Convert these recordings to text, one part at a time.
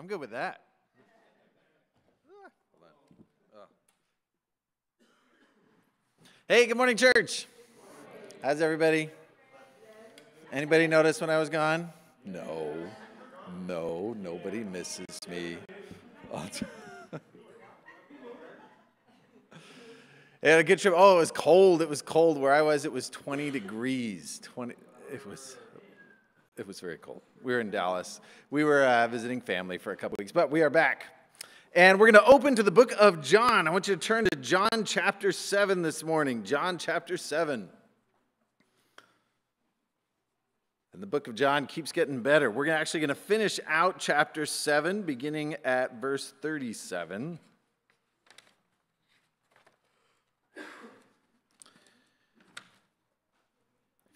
I'm good with that. Hey, good morning, church. How's everybody? Anybody notice when I was gone? No, no, nobody misses me. Yeah, a good trip. Oh, it was cold. It was cold. Where I was, it was 20 degrees. 20. It was. It was very cold. We were in Dallas. We were uh, visiting family for a couple weeks, but we are back. And we're going to open to the book of John. I want you to turn to John chapter 7 this morning. John chapter 7. And the book of John keeps getting better. We're actually going to finish out chapter 7, beginning at verse 37.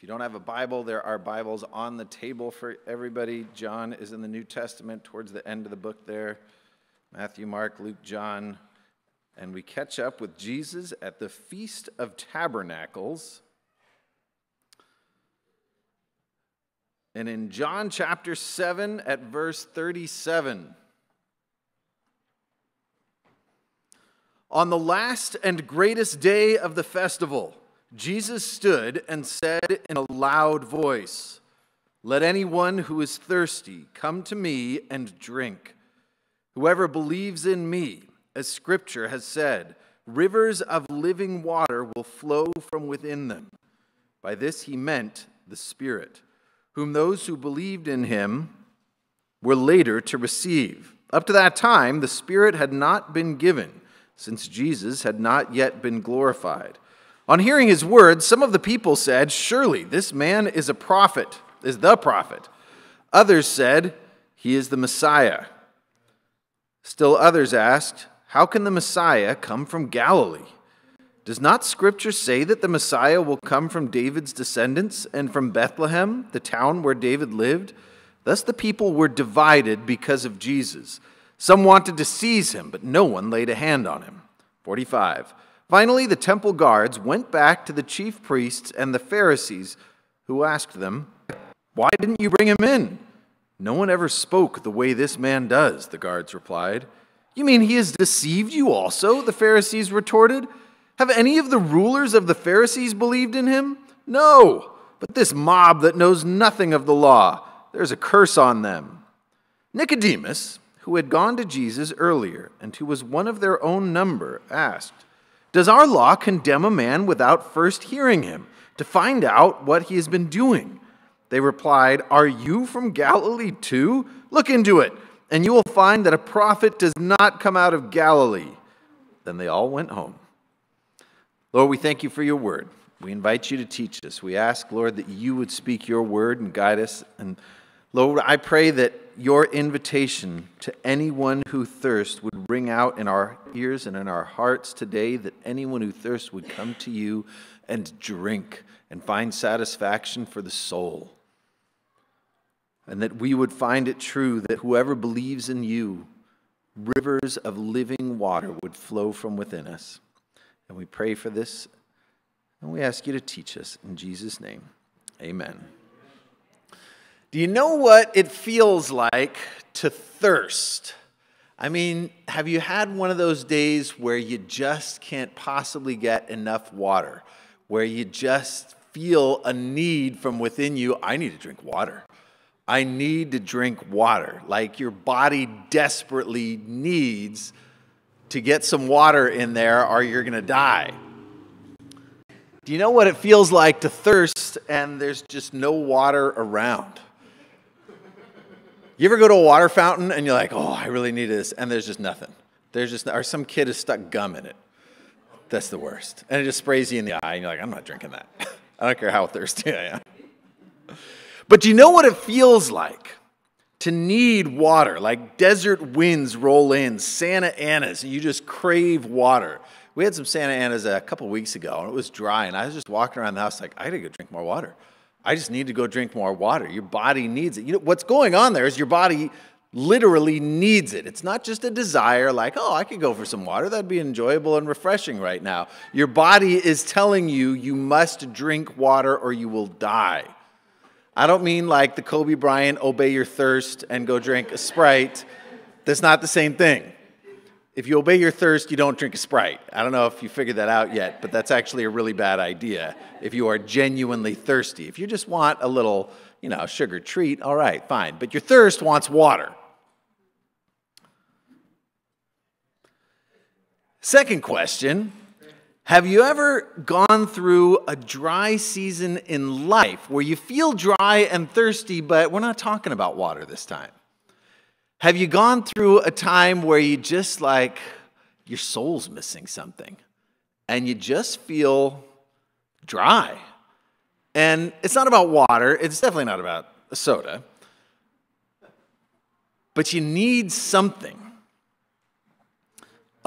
You don't have a Bible, there are Bibles on the table for everybody. John is in the New Testament towards the end of the book there Matthew, Mark, Luke, John. And we catch up with Jesus at the Feast of Tabernacles. And in John chapter 7 at verse 37, on the last and greatest day of the festival, Jesus stood and said in a loud voice, Let anyone who is thirsty come to me and drink. Whoever believes in me, as scripture has said, rivers of living water will flow from within them. By this he meant the Spirit, whom those who believed in him were later to receive. Up to that time, the Spirit had not been given, since Jesus had not yet been glorified. On hearing his words, some of the people said, Surely this man is a prophet, is the prophet. Others said, He is the Messiah. Still others asked, How can the Messiah come from Galilee? Does not Scripture say that the Messiah will come from David's descendants and from Bethlehem, the town where David lived? Thus the people were divided because of Jesus. Some wanted to seize him, but no one laid a hand on him. 45. Finally, the temple guards went back to the chief priests and the Pharisees, who asked them, Why didn't you bring him in? No one ever spoke the way this man does, the guards replied. You mean he has deceived you also? The Pharisees retorted. Have any of the rulers of the Pharisees believed in him? No, but this mob that knows nothing of the law, there's a curse on them. Nicodemus, who had gone to Jesus earlier and who was one of their own number, asked, does our law condemn a man without first hearing him to find out what he has been doing? They replied, Are you from Galilee too? Look into it, and you will find that a prophet does not come out of Galilee. Then they all went home. Lord, we thank you for your word. We invite you to teach us. We ask, Lord, that you would speak your word and guide us. And Lord, I pray that your invitation to anyone who thirsts would ring out in our ears and in our hearts today, that anyone who thirsts would come to you and drink and find satisfaction for the soul. And that we would find it true that whoever believes in you, rivers of living water would flow from within us. And we pray for this, and we ask you to teach us. In Jesus' name, amen. Do you know what it feels like to thirst? I mean, have you had one of those days where you just can't possibly get enough water, where you just feel a need from within you? I need to drink water. I need to drink water. Like your body desperately needs to get some water in there or you're going to die. Do you know what it feels like to thirst and there's just no water around? You ever go to a water fountain and you're like, oh, I really need this, and there's just nothing. There's just, or some kid has stuck gum in it. That's the worst. And it just sprays you in the eye, and you're like, I'm not drinking that. I don't care how thirsty I am. But do you know what it feels like to need water? Like desert winds roll in, Santa Anas, and you just crave water. We had some Santa Anas a couple weeks ago, and it was dry, and I was just walking around the house like, I gotta go drink more water. I just need to go drink more water. Your body needs it. You know what's going on there is your body literally needs it. It's not just a desire like, oh, I could go for some water. That'd be enjoyable and refreshing right now. Your body is telling you you must drink water or you will die. I don't mean like the Kobe Bryant obey your thirst and go drink a Sprite. That's not the same thing. If you obey your thirst, you don't drink a Sprite. I don't know if you figured that out yet, but that's actually a really bad idea if you are genuinely thirsty. If you just want a little, you know, sugar treat, all right, fine. But your thirst wants water. Second question Have you ever gone through a dry season in life where you feel dry and thirsty, but we're not talking about water this time? Have you gone through a time where you just like your soul's missing something and you just feel dry? And it's not about water, it's definitely not about soda, but you need something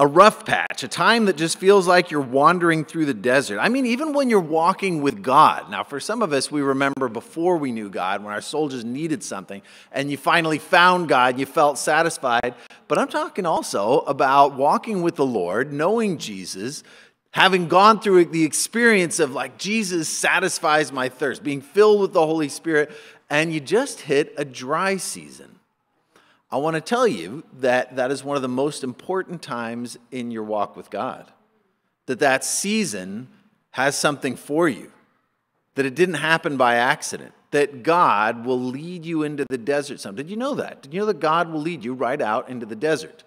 a rough patch, a time that just feels like you're wandering through the desert. I mean, even when you're walking with God. Now, for some of us, we remember before we knew God, when our just needed something, and you finally found God, you felt satisfied. But I'm talking also about walking with the Lord, knowing Jesus, having gone through the experience of like, Jesus satisfies my thirst, being filled with the Holy Spirit, and you just hit a dry season. I want to tell you that that is one of the most important times in your walk with God. That that season has something for you. That it didn't happen by accident. That God will lead you into the desert some. Did you know that? Did you know that God will lead you right out into the desert?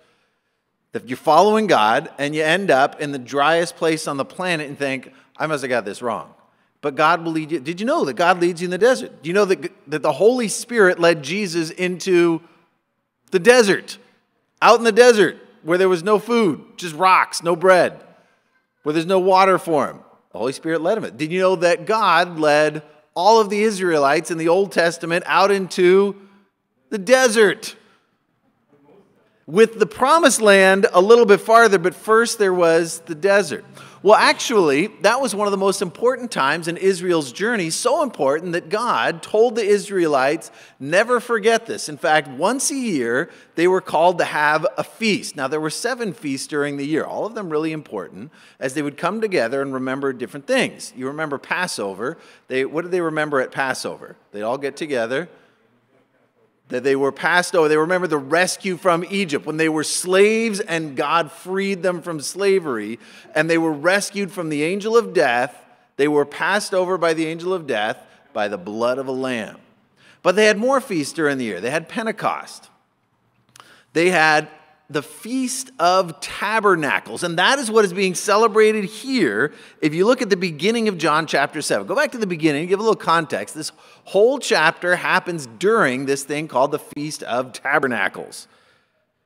That you're following God and you end up in the driest place on the planet and think, I must have got this wrong. But God will lead you. Did you know that God leads you in the desert? Do you know that, that the Holy Spirit led Jesus into the desert, out in the desert where there was no food, just rocks, no bread, where there's no water for him. The Holy Spirit led him. Did you know that God led all of the Israelites in the Old Testament out into the desert? With the promised land a little bit farther, but first there was the desert. Well, actually, that was one of the most important times in Israel's journey, so important that God told the Israelites, never forget this. In fact, once a year, they were called to have a feast. Now, there were seven feasts during the year, all of them really important, as they would come together and remember different things. You remember Passover. They, what did they remember at Passover? They'd all get together that they were passed over. They remember the rescue from Egypt when they were slaves and God freed them from slavery and they were rescued from the angel of death. They were passed over by the angel of death by the blood of a lamb. But they had more feasts during the year. They had Pentecost. They had the Feast of Tabernacles. And that is what is being celebrated here. If you look at the beginning of John chapter 7, go back to the beginning, give a little context. This whole chapter happens during this thing called the Feast of Tabernacles.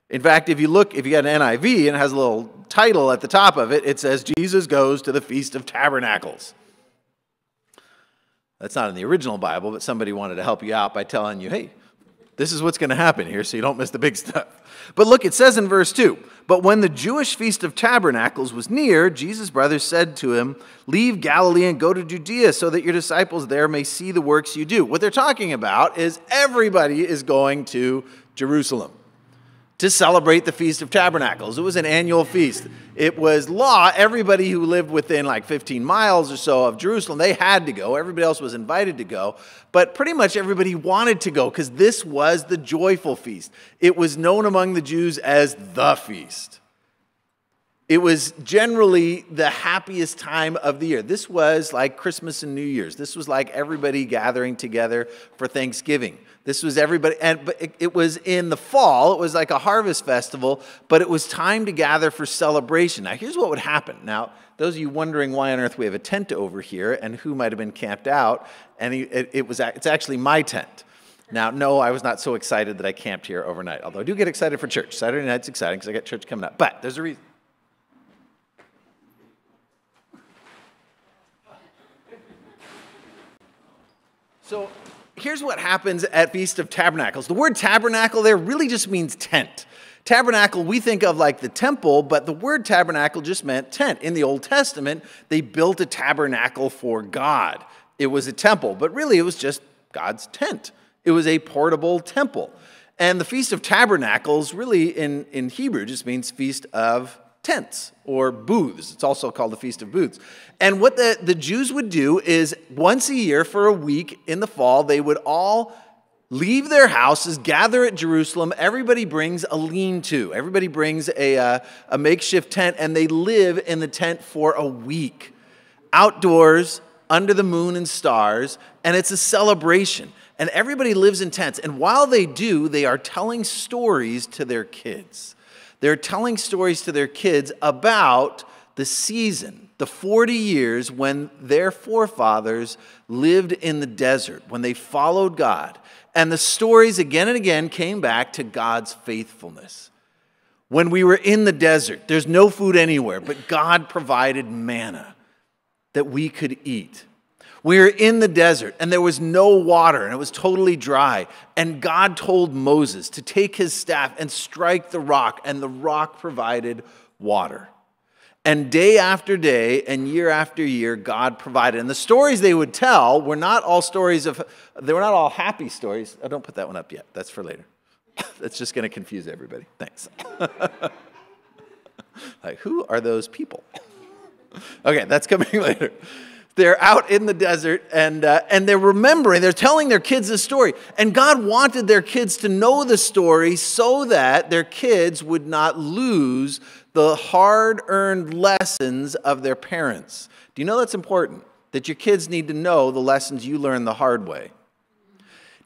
In fact, if you look, if you got an NIV and it has a little title at the top of it, it says Jesus goes to the Feast of Tabernacles. That's not in the original Bible, but somebody wanted to help you out by telling you, hey, this is what's going to happen here so you don't miss the big stuff. But look, it says in verse 2 But when the Jewish feast of tabernacles was near, Jesus' brothers said to him, Leave Galilee and go to Judea so that your disciples there may see the works you do. What they're talking about is everybody is going to Jerusalem to celebrate the Feast of Tabernacles. It was an annual feast. It was law. Everybody who lived within like 15 miles or so of Jerusalem, they had to go. Everybody else was invited to go. But pretty much everybody wanted to go because this was the joyful feast. It was known among the Jews as the feast. It was generally the happiest time of the year. This was like Christmas and New Year's. This was like everybody gathering together for Thanksgiving. This was everybody, and but it, it, was in the fall. It was like a harvest festival, but it was time to gather for celebration. Now, here's what would happen. Now, those of you wondering why on earth we have a tent over here and who might have been camped out, and it, it was it's actually my tent. Now, no, I was not so excited that I camped here overnight. Although I do get excited for church. Saturday night's exciting because I got church coming up. But there's a reason. So here's what happens at Feast of Tabernacles. The word tabernacle there really just means tent. Tabernacle, we think of like the temple, but the word tabernacle just meant tent. In the Old Testament, they built a tabernacle for God. It was a temple, but really it was just God's tent. It was a portable temple. And the Feast of Tabernacles, really in, in Hebrew, just means Feast of tents or booths. It's also called the Feast of Booths. And what the, the Jews would do is once a year for a week in the fall, they would all leave their houses, gather at Jerusalem. Everybody brings a lean to, everybody brings a, uh, a makeshift tent, and they live in the tent for a week. Outdoors, under the moon and stars, and it's a celebration. And everybody lives in tents. And while they do, they are telling stories to their kids. They're telling stories to their kids about the season, the 40 years when their forefathers lived in the desert, when they followed God. And the stories again and again came back to God's faithfulness. When we were in the desert, there's no food anywhere, but God provided manna that we could eat. We were in the desert and there was no water and it was totally dry. And God told Moses to take his staff and strike the rock, and the rock provided water. And day after day and year after year, God provided. And the stories they would tell were not all stories of, they were not all happy stories. Oh, don't put that one up yet. That's for later. That's just going to confuse everybody. Thanks. like, who are those people? okay, that's coming later. They're out in the desert and, uh, and they're remembering, they're telling their kids the story. And God wanted their kids to know the story so that their kids would not lose the hard earned lessons of their parents. Do you know that's important? That your kids need to know the lessons you learned the hard way.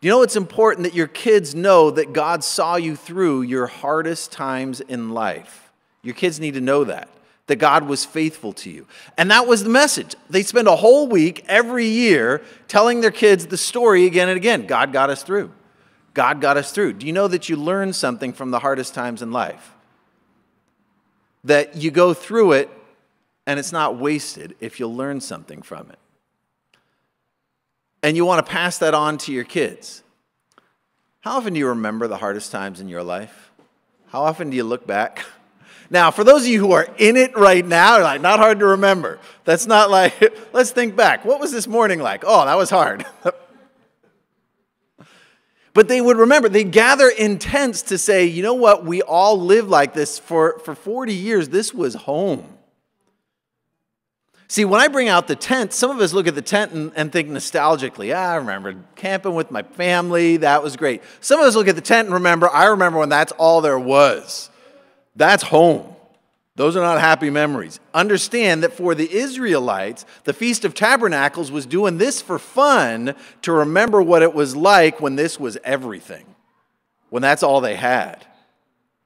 Do you know it's important that your kids know that God saw you through your hardest times in life? Your kids need to know that that God was faithful to you. And that was the message. They spend a whole week every year telling their kids the story again and again God got us through. God got us through. Do you know that you learn something from the hardest times in life? That you go through it and it's not wasted if you learn something from it. And you want to pass that on to your kids. How often do you remember the hardest times in your life? How often do you look back? Now, for those of you who are in it right now, like not hard to remember. That's not like, let's think back. What was this morning like? Oh, that was hard. but they would remember, they gather in tents to say, you know what, we all lived like this for, for 40 years. This was home. See, when I bring out the tent, some of us look at the tent and, and think nostalgically, ah, I remember camping with my family, that was great. Some of us look at the tent and remember, I remember when that's all there was. That's home. Those are not happy memories. Understand that for the Israelites, the Feast of Tabernacles was doing this for fun to remember what it was like when this was everything, when that's all they had.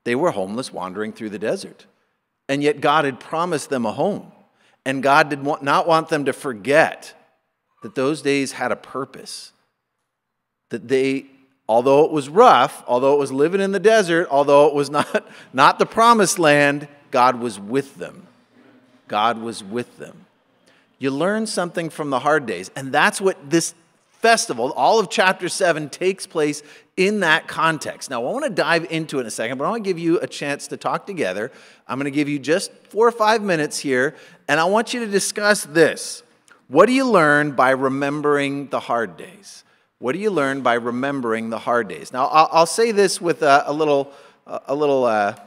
They were homeless wandering through the desert. And yet God had promised them a home. And God did not want them to forget that those days had a purpose, that they although it was rough, although it was living in the desert, although it was not, not the promised land, God was with them. God was with them. You learn something from the hard days. And that's what this festival, all of chapter 7, takes place in that context. Now, I want to dive into it in a second, but I want to give you a chance to talk together. I'm going to give you just four or five minutes here, and I want you to discuss this. What do you learn by remembering the hard days? What do you learn by remembering the hard days? Now, I'll, I'll say this with a, a little, a little uh,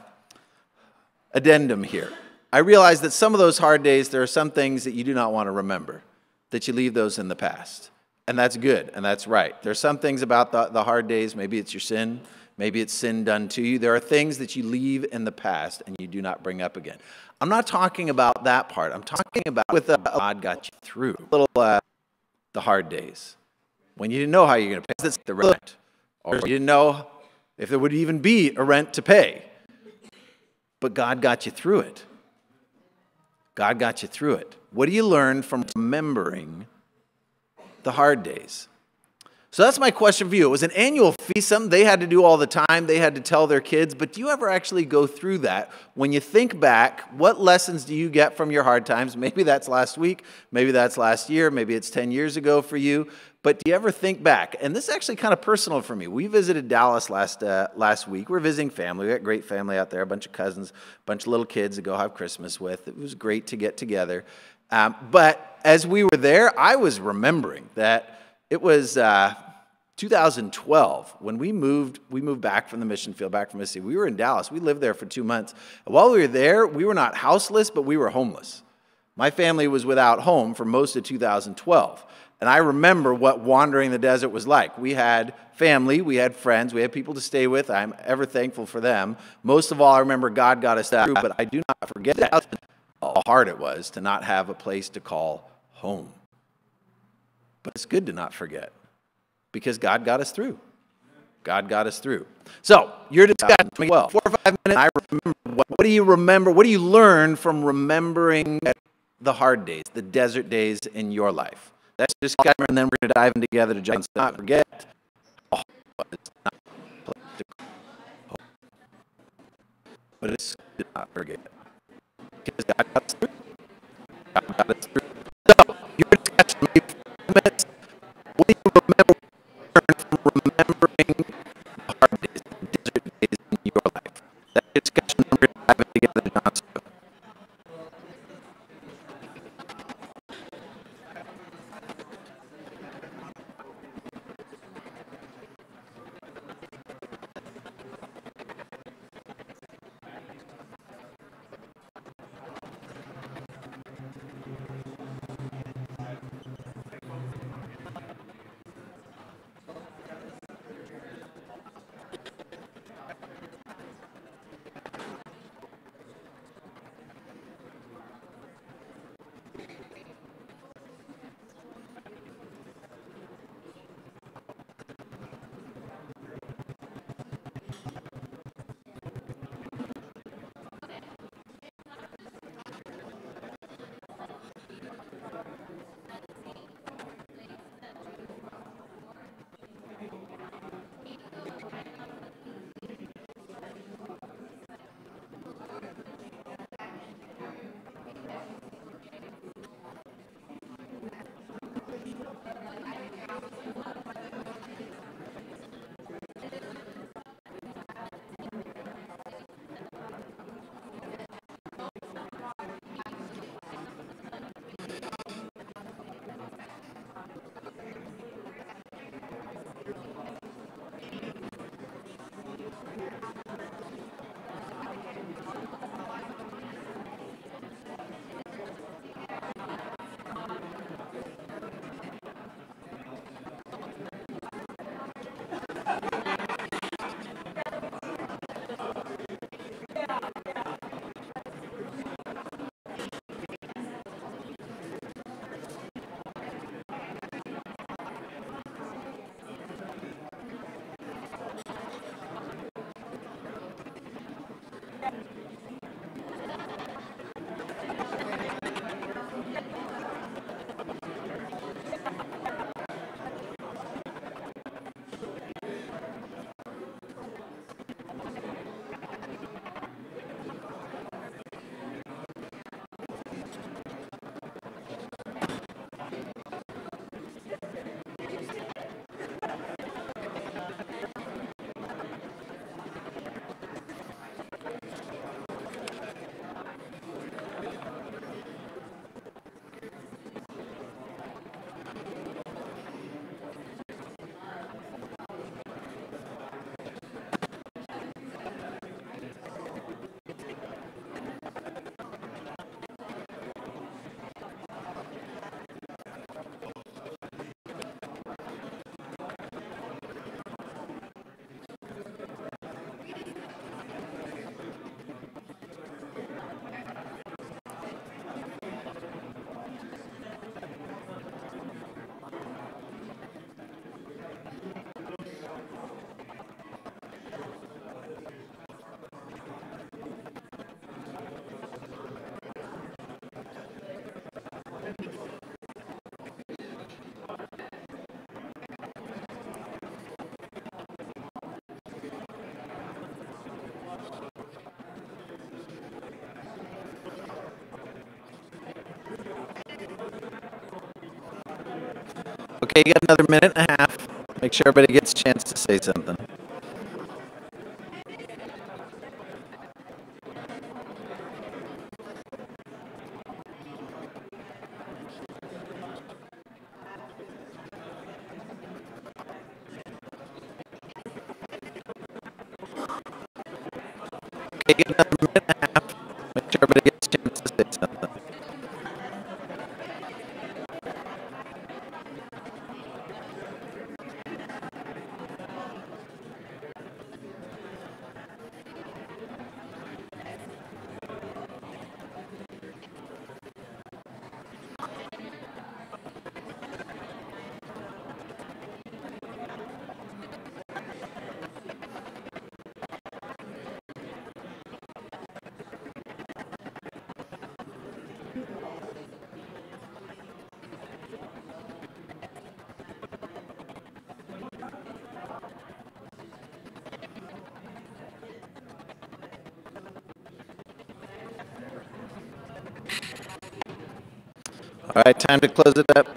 addendum here. I realize that some of those hard days, there are some things that you do not want to remember, that you leave those in the past. And that's good, and that's right. There are some things about the, the hard days, maybe it's your sin, maybe it's sin done to you. There are things that you leave in the past and you do not bring up again. I'm not talking about that part. I'm talking about with uh, God got you through little uh, the hard days when you didn't know how you're going to pay the rent, or you didn't know if there would even be a rent to pay. But God got you through it. God got you through it. What do you learn from remembering the hard days? So that's my question for you. It was an annual feast, something they had to do all the time. They had to tell their kids. But do you ever actually go through that? When you think back, what lessons do you get from your hard times? Maybe that's last week, maybe that's last year, maybe it's 10 years ago for you. But do you ever think back? And this is actually kind of personal for me. We visited Dallas last, uh, last week. We're visiting family. We got great family out there, a bunch of cousins, a bunch of little kids to go have Christmas with. It was great to get together. Um, but as we were there, I was remembering that it was. Uh, 2012, when we moved, we moved back from the mission field, back from Mississippi. We were in Dallas. We lived there for two months. While we were there, we were not houseless, but we were homeless. My family was without home for most of 2012. And I remember what wandering the desert was like. We had family, we had friends, we had people to stay with. I'm ever thankful for them. Most of all, I remember God got us through, but I do not forget how hard it was to not have a place to call home. But it's good to not forget because God got us through. God got us through. So, your discussion, well, four or five minutes. I remember. What, what do you remember? What do you learn from remembering the hard days, the desert days in your life? That's just and then we're going to dive in together to John. Not forget. Oh, it's not but it's not forget because God got us through. God got us through. So, Okay, you got another minute and a half. Make sure everybody gets a chance to say something. Okay, you got another minute and a half. Make sure everybody gets a chance to say something. All right, time to close it up.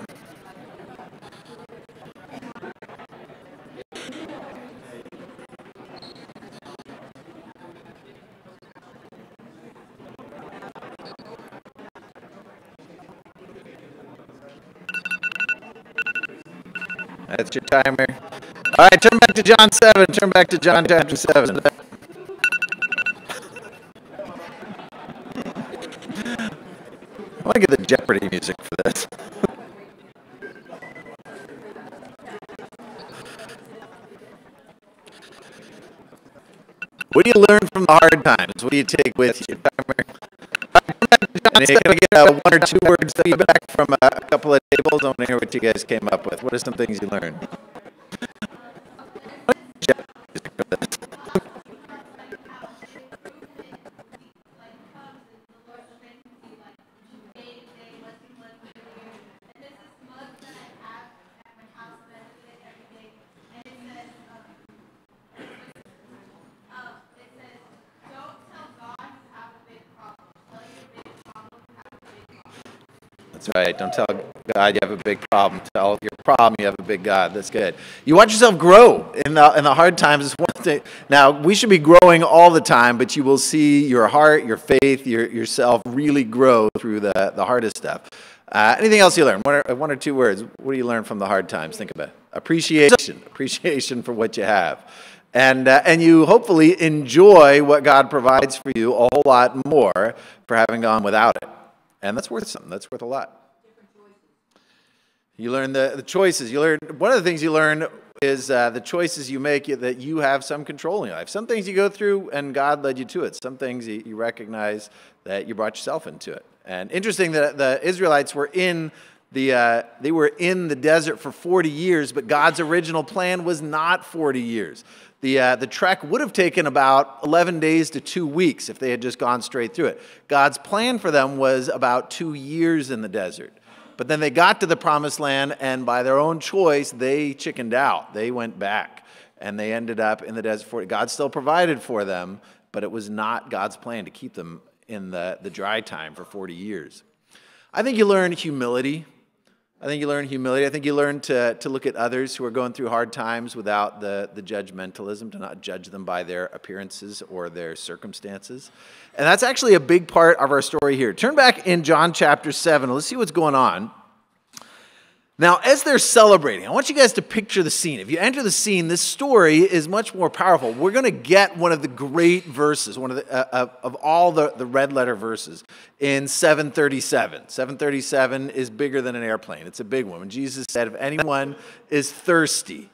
That's your timer. All right, turn back to John 7. Turn back to John chapter 7. I want to get the Jeopardy music for this. what do you learn from the hard times? What do you take with you? John, can I get uh, one or two words feedback from a couple of tables? I want to hear what you guys came up with. What are some things you learned? That's right. Don't tell God you have a big problem. Tell your problem you have a big God. That's good. You watch yourself grow in the in the hard times. Is one thing. Now we should be growing all the time, but you will see your heart, your faith, your yourself really grow through the the hardest stuff. Uh, anything else you learn? One or, one or two words. What do you learn from the hard times? Think about it. appreciation. Appreciation for what you have. And, uh, and you hopefully enjoy what God provides for you a whole lot more for having gone without it. And that's worth something. That's worth a lot. You learn the, the choices. You learn one of the things you learn is uh, the choices you make that you have some control in your life. Some things you go through and God led you to it. Some things you, you recognize that you brought yourself into it. And interesting that the Israelites were in the uh, they were in the desert for 40 years, but God's original plan was not 40 years. The, uh, the trek would have taken about 11 days to two weeks if they had just gone straight through it. God's plan for them was about two years in the desert. But then they got to the promised land, and by their own choice, they chickened out. They went back, and they ended up in the desert. For, God still provided for them, but it was not God's plan to keep them in the, the dry time for 40 years. I think you learn humility I think you learn humility. I think you learn to, to look at others who are going through hard times without the, the judgmentalism, to not judge them by their appearances or their circumstances. And that's actually a big part of our story here. Turn back in John chapter 7. Let's see what's going on. Now, as they're celebrating, I want you guys to picture the scene. If you enter the scene, this story is much more powerful. We're going to get one of the great verses, one of, the, uh, uh, of all the, the red letter verses in 737. 737 is bigger than an airplane, it's a big one. Jesus said, If anyone is thirsty,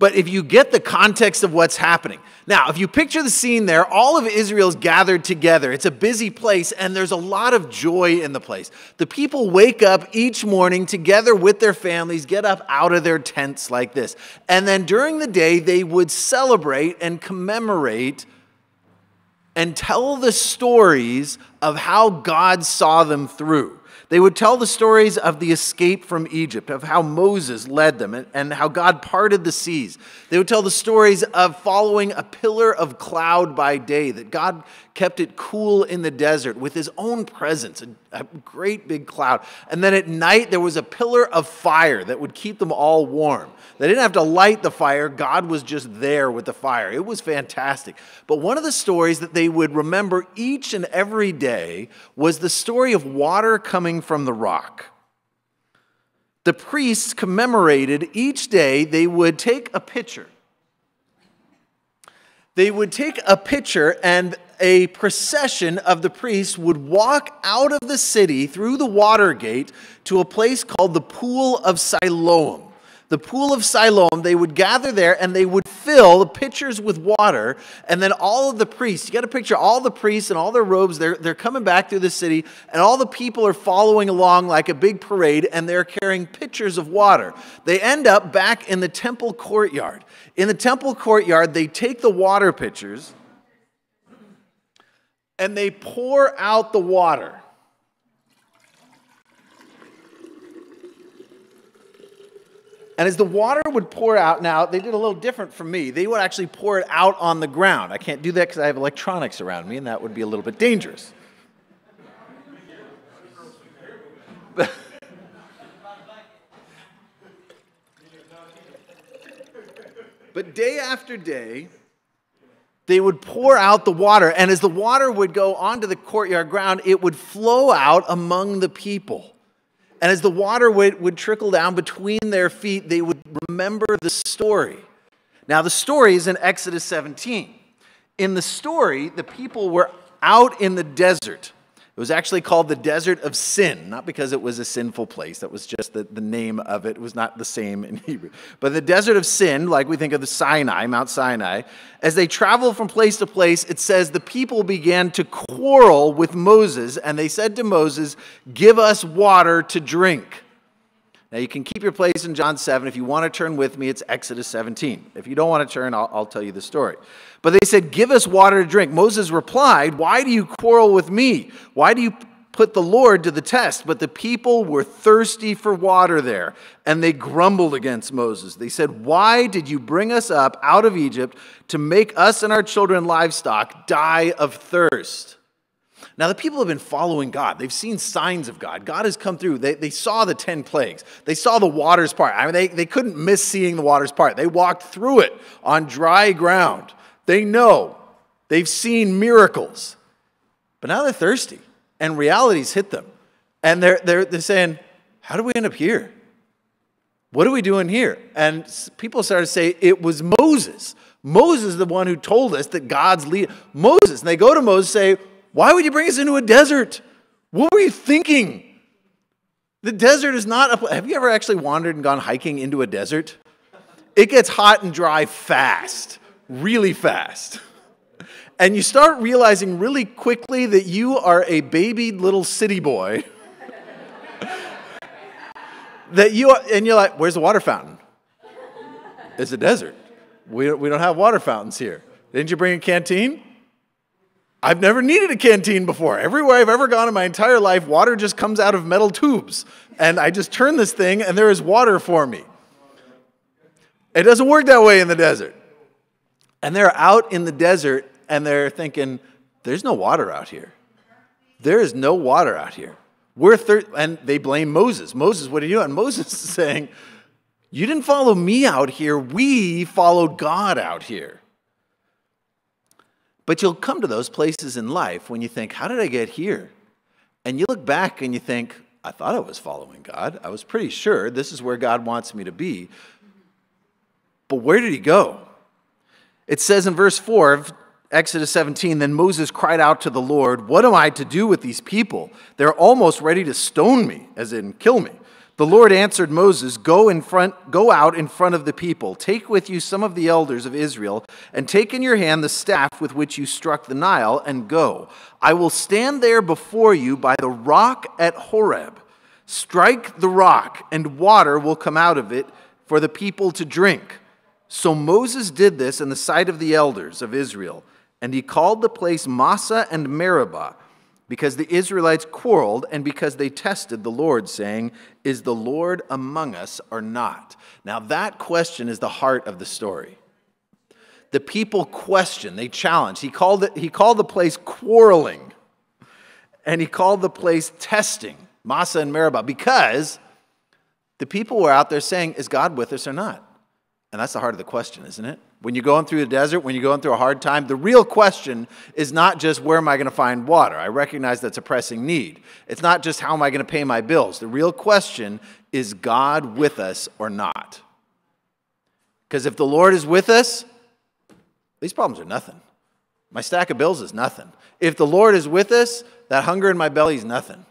but if you get the context of what's happening. Now, if you picture the scene there, all of Israel's gathered together. It's a busy place, and there's a lot of joy in the place. The people wake up each morning together with their families, get up out of their tents like this. And then during the day, they would celebrate and commemorate and tell the stories of how God saw them through. They would tell the stories of the escape from Egypt, of how Moses led them and, and, how God parted the seas. They would tell the stories of following a pillar of cloud by day, that God kept it cool in the desert with his own presence, a, great big cloud. And then at night, there was a pillar of fire that would keep them all warm. They didn't have to light the fire, God was just there with the fire. It was fantastic. But one of the stories that they would remember each and every day was the story of water coming from the rock. The priests commemorated each day, they would take a pitcher. They would take a pitcher, and a procession of the priests would walk out of the city through the water gate to a place called the Pool of Siloam the pool of Siloam, they would gather there and they would fill the pitchers with water. And then all of the priests, you got to picture all the priests and all their robes, they're, they're coming back through the city, and all the people are following along like a big parade, and they're carrying pitchers of water. They end up back in the temple courtyard. In the temple courtyard, they take the water pitchers and they pour out the water. And as the water would pour out, now they did a little different from me. They would actually pour it out on the ground. I can't do that because I have electronics around me, and that would be a little bit dangerous. but day after day, they would pour out the water, and as the water would go onto the courtyard ground, it would flow out among the people. And as the water would, would trickle down between their feet, they would remember the story. Now, the story is in Exodus 17. In the story, the people were out in the desert. It was actually called the Desert of Sin, not because it was a sinful place. That was just the, the name of it. It was not the same in Hebrew. But the Desert of Sin, like we think of the Sinai, Mount Sinai, as they traveled from place to place, it says the people began to quarrel with Moses, and they said to Moses, Give us water to drink. Now, you can keep your place in John 7. If you want to turn with me, it's Exodus 17. If you don't want to turn, I'll, I'll, tell you the story. But they said, Give us water to drink. Moses replied, Why do you quarrel with me? Why do you put the Lord to the test? But the people were thirsty for water there, and they grumbled against Moses. They said, Why did you bring us up out of Egypt to make us and our children livestock die of thirst? Now, the people have been following God. They've seen signs of God. God has come through. They, they saw the 10 plagues, they saw the waters part. I mean, they, they couldn't miss seeing the waters part. They walked through it on dry ground. They know. They've seen miracles. But now they're thirsty, and realities hit them. And they're, they're, they're saying, How do we end up here? What are we doing here? And people started to say, It was Moses. Moses is the one who told us that God's lead. Moses. And they go to Moses and say, why would you bring us into a desert? What were you thinking? The desert is not a. Have you ever actually wandered and gone hiking into a desert? It gets hot and dry fast, really fast. And you start realizing really quickly that you are a baby little city boy. that you are, and you're like, where's the water fountain? It's a desert. We, we don't have water fountains here. Didn't you bring a canteen? I've never needed a canteen before. Everywhere I've ever gone in my entire life, water just comes out of metal tubes. And I just turn this thing and there is water for me. It doesn't work that way in the desert. And they're out in the desert and they're thinking, there's no water out here. There is no water out here. We're thir-, and they blame Moses. Moses, what are you doing? And Moses is saying, You didn't follow me out here. We followed God out here. But you'll come to those places in life when you think, How did I get here? And you look back and you think, I thought I was following God. I was pretty sure this is where God wants me to be. But where did he go? It says in verse 4 of Exodus 17 Then Moses cried out to the Lord, What am I to do with these people? They're almost ready to stone me, as in kill me. The Lord answered Moses, Go in front, go out in front of the people. Take with you some of the elders of Israel, and take in your hand the staff with which you struck the Nile, and go. I will stand there before you by the rock at Horeb. Strike the rock, and water will come out of it for the people to drink. So Moses did this in the sight of the elders of Israel, and he called the place Massah and Meribah because the Israelites quarreled and because they tested the Lord, saying, Is the Lord among us or not? Now, that question is the heart of the story. The people question, they challenge. He called, it, he called the place quarreling, and he called the place testing, Massah and Meribah, because the people were out there saying, Is God with us or not? And that's the heart of the question, isn't it? When you're going through the desert, when you're going through a hard time, the real question is not just where am I going to find water? I recognize that's a pressing need. It's not just how am I going to pay my bills. The real question is God with us or not? Because if the Lord is with us, these problems are nothing. My stack of bills is nothing. If the Lord is with us, that hunger in my belly is nothing.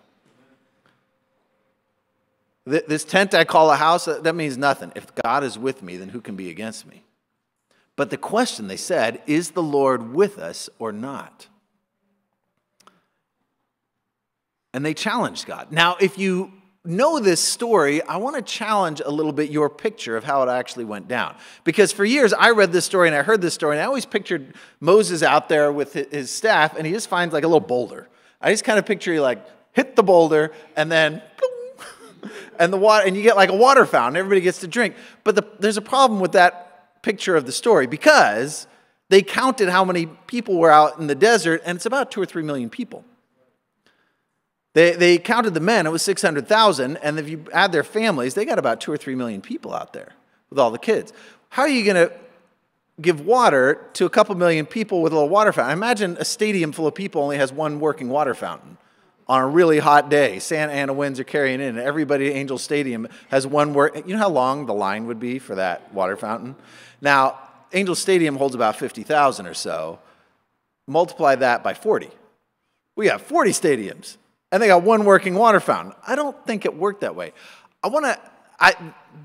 This tent I call a house, that means nothing. If God is with me, then who can be against me? But the question they said, is the Lord with us or not? And they challenged God. Now, if you know this story, I want to challenge a little bit your picture of how it actually went down. Because for years, I read this story and I heard this story, and I always pictured Moses out there with his staff, and he just finds like a little boulder. I just kind of picture you like hit the boulder, and then and the water, and you get like a water fountain. Everybody gets to drink. But the, there's a problem with that picture of the story because they counted how many people were out in the desert, and it's about two or three million people. They, they counted the men, it was 600,000. And if you add their families, they got about two or three million people out there with all the kids. How are you going to give water to a couple million people with a little water fountain? Imagine a stadium full of people only has one working water fountain on a really hot day. Santa Ana winds are carrying in, and everybody at Angel Stadium has one work. You know how long the line would be for that water fountain? Now, Angel Stadium holds about 50,000 or so. Multiply that by 40. We have 40 stadiums, and they got one working water fountain. I don't think it worked that way. I want to. I,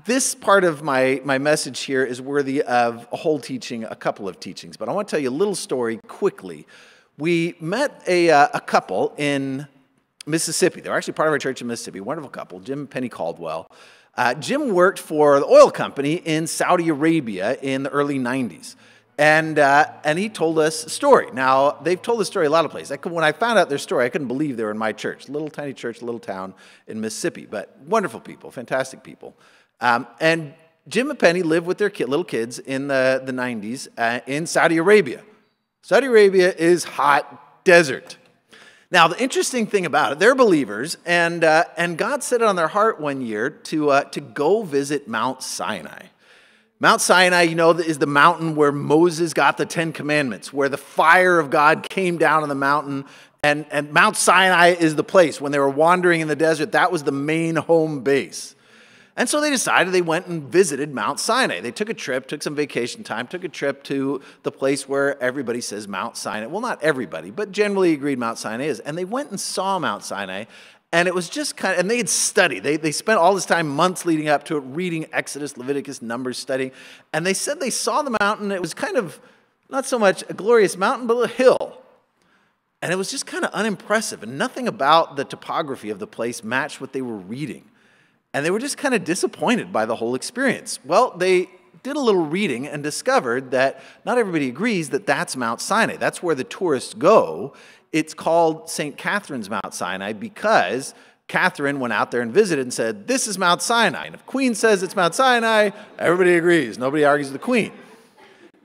this part of my, my message here is worthy of a whole teaching, a couple of teachings, but I want to tell you a little story quickly. We met a, uh, a couple in Mississippi. They were actually part of our church in Mississippi, wonderful couple, Jim and Penny Caldwell. Uh, Jim worked for the oil company in Saudi Arabia in the early 90s. And, uh, and he told us a story. Now, they've told the story a lot of places. I could, when I found out their story, I couldn't believe they were in my church. Little tiny church, little town in Mississippi, but wonderful people, fantastic people. Um, and Jim and Penny lived with their little kids in the, the 90s uh, in Saudi Arabia. Saudi Arabia is hot desert. Now, the interesting thing about it, they're believers, and, uh, and God set it on their heart one year to, uh, to go visit Mount Sinai. Mount Sinai, you know, is the mountain where Moses got the Ten Commandments, where the fire of God came down on the mountain. And, and Mount Sinai is the place. When they were wandering in the desert, that was the main home base. And so they decided they went and visited Mount Sinai. They took a trip, took some vacation time, took a trip to the place where everybody says Mount Sinai. Well, not everybody, but generally agreed Mount Sinai is. And they went and saw Mount Sinai. And it was just kind of, and they had studied. They, they spent all this time, months leading up to it, reading Exodus, Leviticus, Numbers, studying. And they said they saw the mountain. It was kind of not so much a glorious mountain, but a hill. And it was just kind of unimpressive. And nothing about the topography of the place matched what they were reading. And they were just kind of disappointed by the whole experience. Well, they did a little reading and discovered that not everybody agrees that that's Mount Sinai. That's where the tourists go. It's called St. Catherine's Mount Sinai because Catherine went out there and visited and said, This is Mount Sinai. And if Queen says it's Mount Sinai, everybody agrees. Nobody argues with the Queen.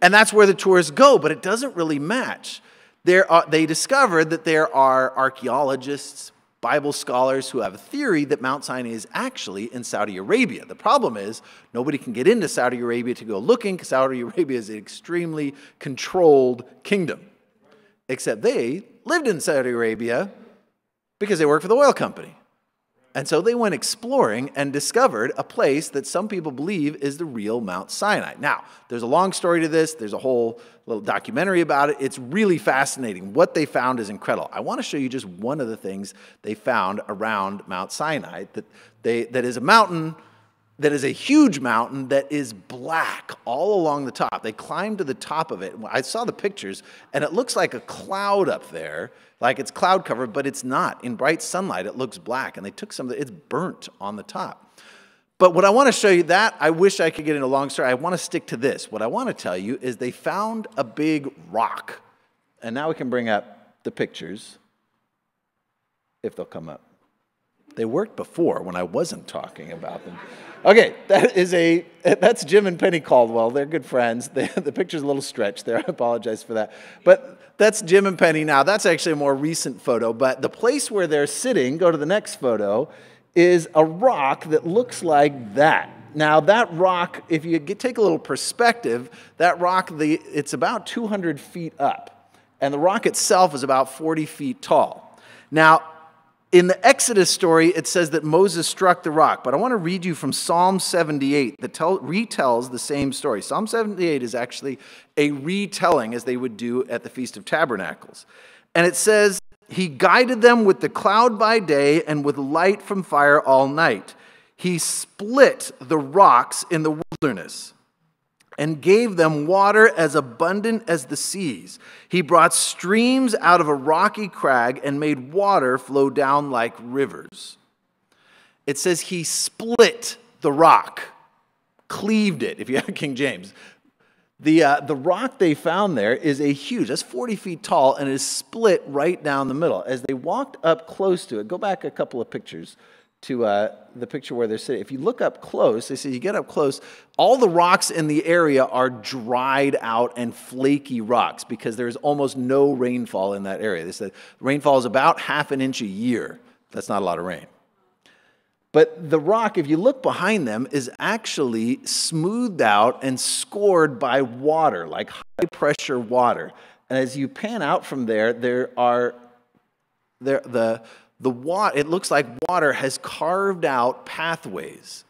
And that's where the tourists go, but it doesn't really match. There are, they discovered that there are archaeologists, Bible scholars who have a theory that Mount Sinai is actually in Saudi Arabia. The problem is nobody can get into Saudi Arabia to go looking because Saudi Arabia is an extremely controlled kingdom. Except they lived in Saudi Arabia because they work for the oil company. And so they went exploring and discovered a place that some people believe is the real Mount Sinai. Now, there's a long story to this. There's a whole little documentary about it. It's really fascinating. What they found is incredible. I want to show you just one of the things they found around Mount Sinai that, they, that is a mountain that is a huge mountain that is black all along the top. They climbed to the top of it. I saw the pictures, and it looks like a cloud up there, like it's cloud covered, but it's not. In bright sunlight, it looks black, and they took some of it, it's burnt on the top. But what I want to show you that, I wish I could get into a long story. I want to stick to this. What I want to tell you is they found a big rock. And now we can bring up the pictures, if they'll come up. They worked before when I wasn't talking about them. Okay, that is a that's Jim and Penny Caldwell. They're good friends. The picture's a little stretched there. I apologize for that. But that's Jim and Penny now. That's actually a more recent photo. But the place where they're sitting, go to the next photo, is a rock that looks like that. Now that rock, if you get, take a little perspective, that rock the it's about 200 feet up, and the rock itself is about 40 feet tall. Now in the Exodus story, it says that Moses struck the rock, but I want to read you from Psalm 78 that tell, retells the same story. Psalm 78 is actually a retelling, as they would do at the Feast of Tabernacles. And it says, He guided them with the cloud by day and with light from fire all night. He split the rocks in the wilderness and gave them water as abundant as the seas. He brought streams out of a rocky crag and made water flow down like rivers. It says he split the rock, cleaved it, if you have King James. The, uh, the rock they found there is a huge, that's 40 feet tall, and is split right down the middle. As they walked up close to it, go back a couple of pictures to uh, the picture where they're sitting. If you look up close, they say you get up close, all the rocks in the area are dried out and flaky rocks because there's almost no rainfall in that area. They said rainfall is about half an inch a year That's not a lot of rain. But the rock, if you look behind them, is actually smoothed out and scored by water, like high pressure water. And as you pan out from there, there are there, the, the water, it looks like water has carved out pathways.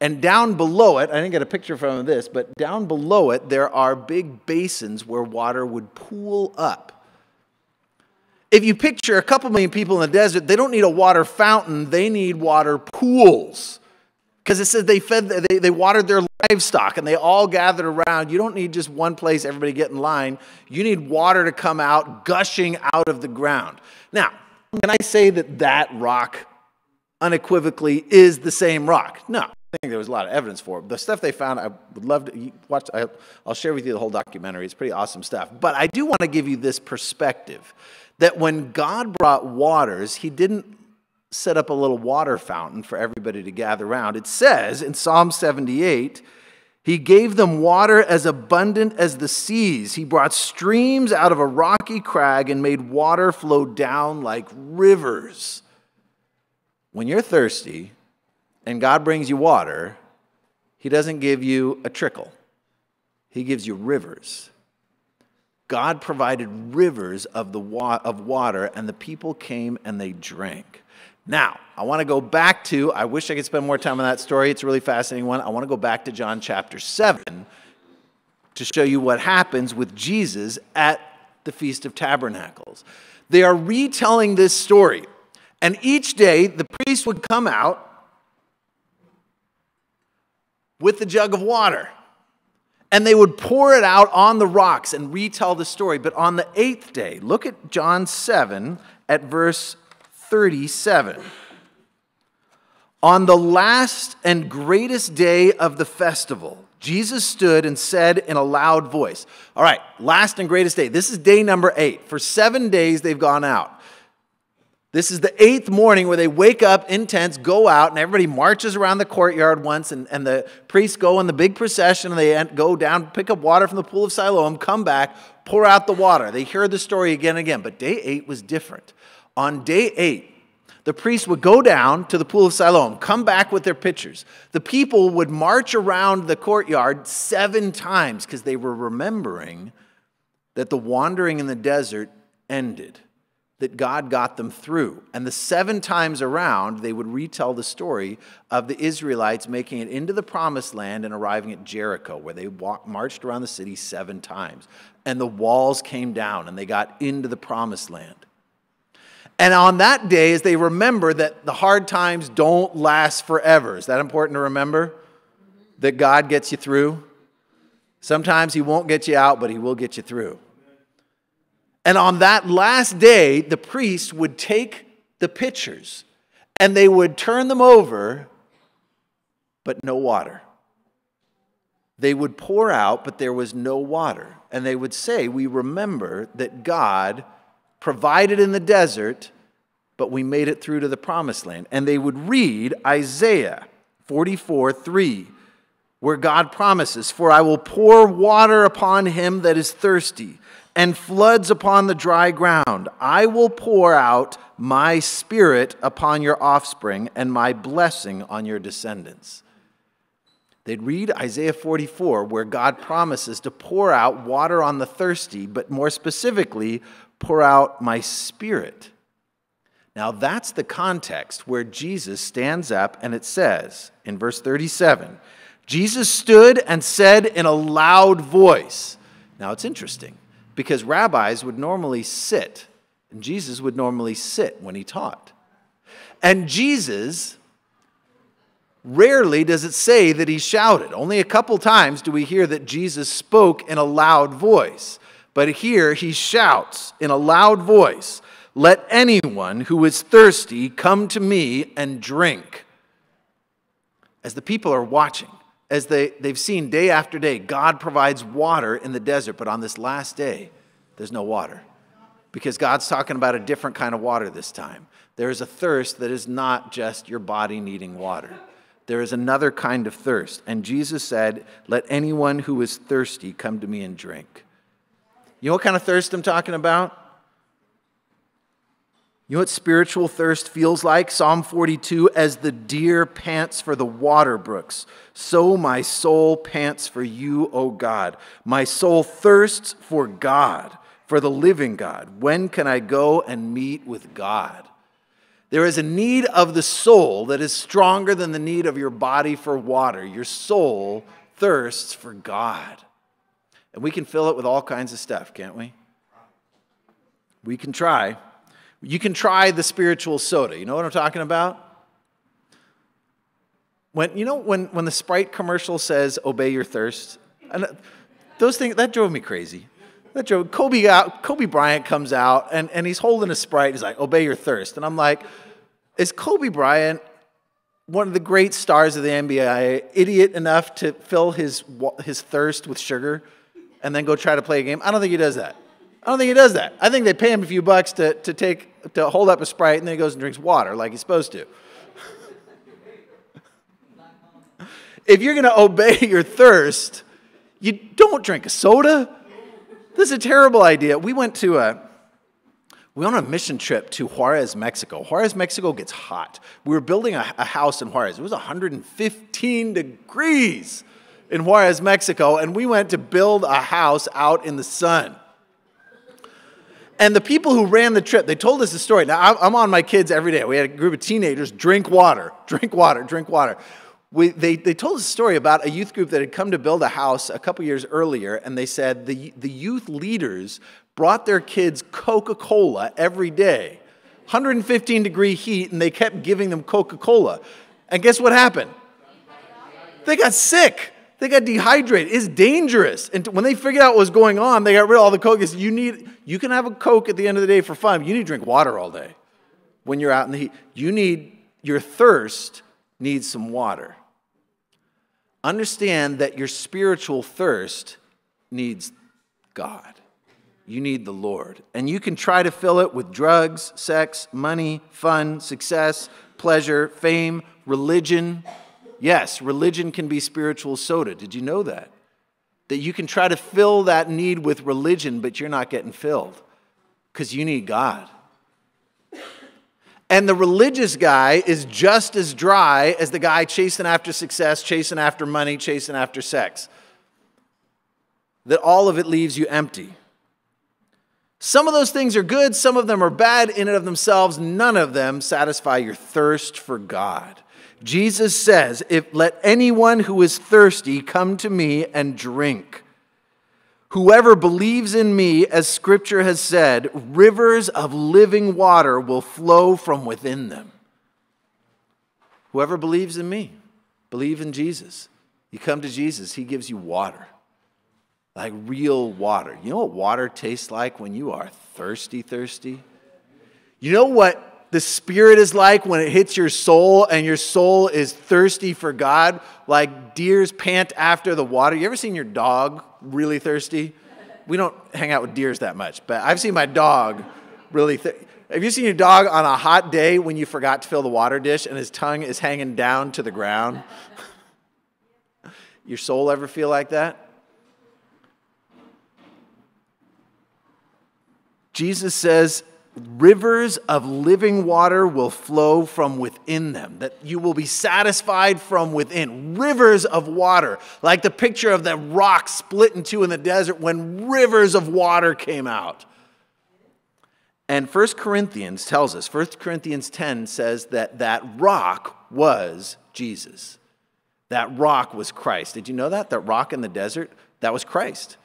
And down below it, I didn't get a picture from this, but down below it, there are big basins where water would pool up. If you picture a couple million people in the desert, they don't need a water fountain, they need water pools. Because it says they fed, they, they watered their livestock and they all gathered around. You don't need just one place, everybody get in line. You need water to come out, gushing out of the ground. Now, can I say that that rock unequivocally is the same rock? No. I think there was a lot of evidence for it. The stuff they found, I would love to watch. I'll share with you the whole documentary. It's pretty awesome stuff. But I do want to give you this perspective that when God brought waters, He didn't set up a little water fountain for everybody to gather around. It says in Psalm 78, He gave them water as abundant as the seas. He brought streams out of a rocky crag and made water flow down like rivers. When you're thirsty and God brings you water, He doesn't give you a trickle, He gives you rivers. God provided rivers of, the wa- of water, and the people came and they drank. Now, I want to go back to, I wish I could spend more time on that story. It's a really fascinating one. I want to go back to John chapter 7 to show you what happens with Jesus at the Feast of Tabernacles. They are retelling this story, and each day the priest would come out with the jug of water and they would pour it out on the rocks and retell the story. But on the eighth day, look at John 7 at verse 37. On the last and greatest day of the festival, Jesus stood and said in a loud voice, All right, last and greatest day. This is day number eight. For seven days they've gone out. This is the eighth morning where they wake up in tents, go out, and everybody marches around the courtyard once, and, and the priests go in the big procession, and they go down, pick up water from the pool of Siloam, come back, pour out the water. They hear the story again and again. But day eight was different. On day eight, the priests would go down to the pool of Siloam, come back with their pitchers. The people would march around the courtyard seven times because they were remembering that the wandering in the desert ended that God got them through. And the seven times around, they would retell the story of the Israelites making it into the promised land and arriving at Jericho, where they walked, marched around the city seven times. And the walls came down and they got into the promised land. And on that day, as they remember that the hard times don't last forever, is that important to remember? That God gets you through? Sometimes He won't get you out, but He will get you through. And on that last day, the priest would take the pitchers and they would turn them over, but no water. They would pour out, but there was no water. And they would say, We remember that God provided in the desert, but we made it through to the promised land. And they would read Isaiah 44 3, where God promises, For I will pour water upon him that is thirsty and floods upon the dry ground. I will pour out my spirit upon your offspring and my blessing on your descendants. They'd read Isaiah 44, where God promises to pour out water on the thirsty, but more specifically, pour out my spirit. Now, that's the context where Jesus stands up and it says in verse 37 Jesus stood and said in a loud voice. Now, it's interesting because rabbis would normally sit, and Jesus would normally sit when he taught. And Jesus, rarely does it say that he shouted. Only a couple times do we hear that Jesus spoke in a loud voice. But here he shouts in a loud voice, Let anyone who is thirsty come to me and drink. As the people are watching, as they, they've seen day after day, God provides water in the desert, but on this last day, there's no water. Because God's talking about a different kind of water this time. There is a thirst that is not just your body needing water. There is another kind of thirst. And Jesus said, Let anyone who is thirsty come to me and drink. You know what kind of thirst I'm talking about? You know what spiritual thirst feels like? Psalm 42 As the deer pants for the water brooks, so my soul pants for you, O God. My soul thirsts for God, for the living God. When can I go and meet with God? There is a need of the soul that is stronger than the need of your body for water. Your soul thirsts for God. And we can fill it with all kinds of stuff, can't we? We can try. You can try the spiritual soda. You know what I'm talking about? When, you know when, when the Sprite commercial says, obey your thirst? And those things, that drove me crazy. That drove, Kobe, Kobe Bryant comes out and, and he's holding a Sprite. He's like, obey your thirst. And I'm like, is Kobe Bryant one of the great stars of the NBA idiot enough to fill his, his thirst with sugar and then go try to play a game? I don't think he does that. I don't think he does that. I think they pay him a few bucks to, to, take, to hold up a Sprite and then he goes and drinks water like he's supposed to. if you're going to obey your thirst, you don't drink a soda. This is a terrible idea. We went to a, we went on a mission trip to Juarez, Mexico. Juarez, Mexico gets hot. We were building a, a house in Juarez. It was 115 degrees in Juarez, Mexico, and we went to build a house out in the sun. And the people who ran the trip, they told us the story. Now, I'm on my kids every day. We had a group of teenagers drink water, drink water, drink water. We, they, they told us a story about a youth group that had come to build a house a couple years earlier, and they said the, the youth leaders brought their kids Coca Cola every day, 115 degree heat, and they kept giving them Coca Cola. And guess what happened? They got sick. They got dehydrated. It's dangerous. And when they figured out what was going on, they got rid of all the Coke. You, need, you can have a Coke at the end of the day for fun. You need to drink water all day when you're out in the heat. You need, your thirst needs some water. Understand that your spiritual thirst needs God. You need the Lord. And you can try to fill it with drugs, sex, money, fun, success, pleasure, fame, religion Yes, religion can be spiritual soda. Did you know that? That you can try to fill that need with religion, but you're not getting filled because you need God. And the religious guy is just as dry as the guy chasing after success, chasing after money, chasing after sex. That all of it leaves you empty. Some of those things are good, some of them are bad in and of themselves. None of them satisfy your thirst for God. Jesus says, If let anyone who is thirsty come to me and drink. Whoever believes in me, as scripture has said, rivers of living water will flow from within them. Whoever believes in me, believe in Jesus. You come to Jesus, he gives you water, like real water. You know what water tastes like when you are thirsty, thirsty? You know what the Spirit is like when it hits your soul and your soul is thirsty for God, like deers pant after the water. You ever seen your dog really thirsty? We don't hang out with deers that much, but I've seen my dog really thirsty. Have you seen your dog on a hot day when you forgot to fill the water dish and his tongue is hanging down to the ground? your soul ever feel like that? Jesus says, rivers of living water will flow from within them, that you will be satisfied from within. Rivers of water, like the picture of the rock split in two in the desert when rivers of water came out. And 1 Corinthians tells us, 1 Corinthians 10 says that that rock was Jesus. That rock was Christ. Did you know that? That rock in the desert, that was Christ.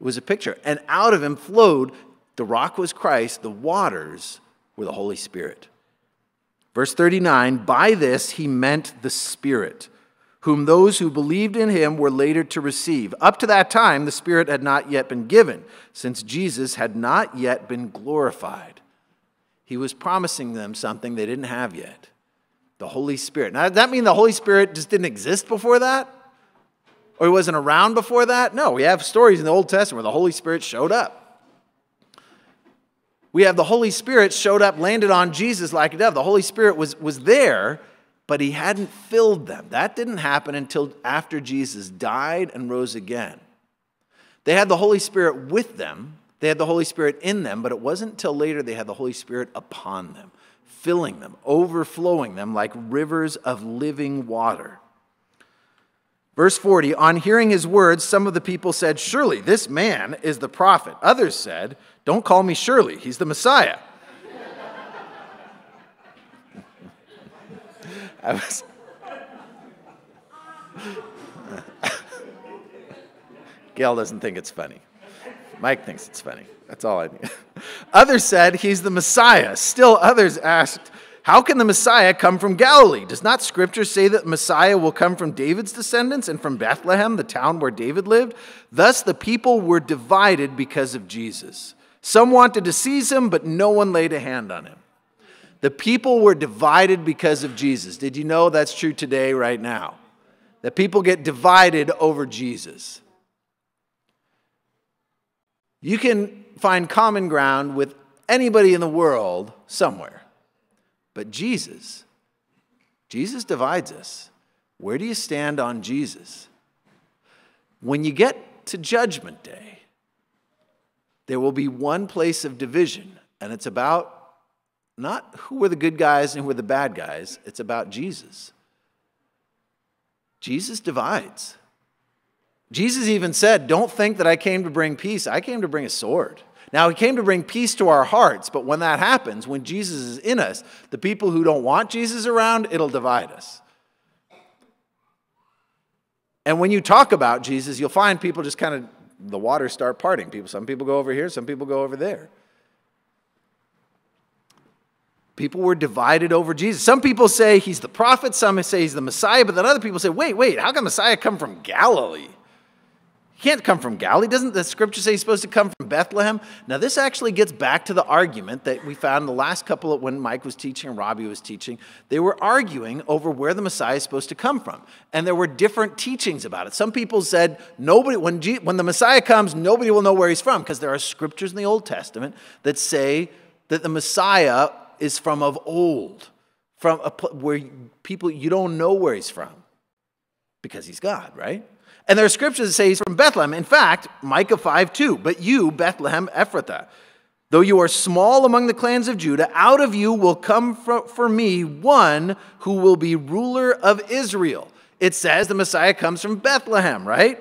It was a picture. And out of him flowed the rock was Christ, the waters were the Holy Spirit. Verse 39 By this he meant the Spirit, whom those who believed in him were later to receive. Up to that time, the Spirit had not yet been given, since Jesus had not yet been glorified. He was promising them something they didn't have yet the Holy Spirit. Now, does that mean the Holy Spirit just didn't exist before that? Or he wasn't around before that? No, we have stories in the Old Testament where the Holy Spirit showed up. We have the Holy Spirit showed up, landed on Jesus like a dove. The Holy Spirit was, was there, but he hadn't filled them. That didn't happen until after Jesus died and rose again. They had the Holy Spirit with them, They had the Holy Spirit in them, but it wasn't until later they had the Holy Spirit upon them, filling them, overflowing them like rivers of living water. Verse 40 On hearing his words, some of the people said, Surely this man is the prophet. Others said, Don't call me Shirley, he's the Messiah. I was. Gail doesn't think it's funny. Mike thinks it's funny. That's all I mean. Others said he's the Messiah. Still others asked, How can the Messiah come from Galilee? Does not Scripture say that Messiah will come from David's descendants and from Bethlehem, the town where David lived? Thus the people were divided because of Jesus. Some wanted to seize him, but no one laid a hand on him. The people were divided because of Jesus. Did you know that's true today, right now? That people get divided over Jesus. You can find common ground with anybody in the world somewhere. But Jesus, Jesus divides us. Where do you stand on Jesus? When you get to Judgment Day, there will be one place of division, and it's about not who were the good guys and who were the bad guys, it's about Jesus. Jesus divides. Jesus even said, Don't think that I came to bring peace. I came to bring a sword. Now, he came to bring peace to our hearts, but when that happens, when Jesus is in us, the people who don't want Jesus around, it'll divide us. And when you talk about Jesus, you'll find people just kind of, the waters start parting. People, some people go over here, some people go over there. People were divided over Jesus. Some people say he's the prophet, some say he's the Messiah, but then other people say, wait, wait, how can Messiah come from Galilee? He can't come from Galilee. Doesn't the scripture say he's supposed to come from Bethlehem? Now, this actually gets back to the argument that we found the last couple of when Mike was teaching and Robbie was teaching. They were arguing over where the Messiah is supposed to come from. And there were different teachings about it. Some people said, nobody, when, G, when the Messiah comes, nobody will know where he's from, because there are scriptures in the Old Testament that say that the Messiah is from of old, from a, where people, you don't know where he's from, because he's God, right? And there are scriptures that say he's from Bethlehem. In fact, Micah 5 2, but you, Bethlehem Ephrathah, though you are small among the clans of Judah, out of you will come for, for me one who will be ruler of Israel. It says the Messiah comes from Bethlehem, right?